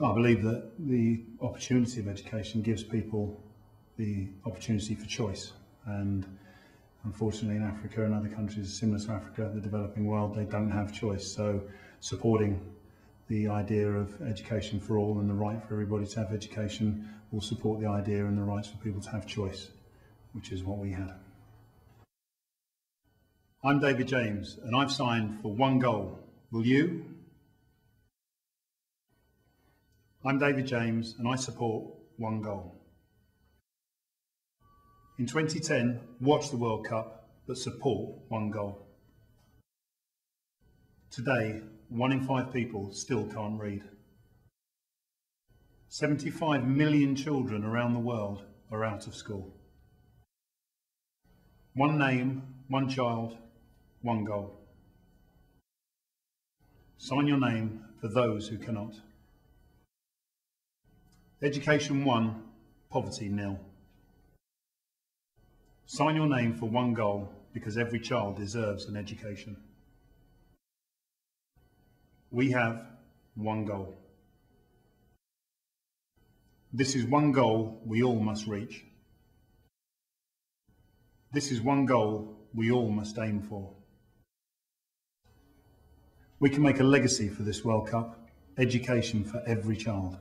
I believe that the opportunity of education gives people the opportunity for choice. And unfortunately, in Africa and other countries similar to Africa, the developing world, they don't have choice. So, supporting the idea of education for all and the right for everybody to have education will support the idea and the rights for people to have choice, which is what we had. I'm David James, and I've signed for one goal. Will you? I'm David James, and I support one goal. In 2010, watch the World Cup, but support one goal. Today, one in five people still can't read. 75 million children around the world are out of school. One name, one child, one goal. Sign your name for those who cannot. Education one, poverty nil. Sign your name for one goal because every child deserves an education. We have one goal. This is one goal we all must reach. This is one goal we all must aim for. We can make a legacy for this World Cup, education for every child.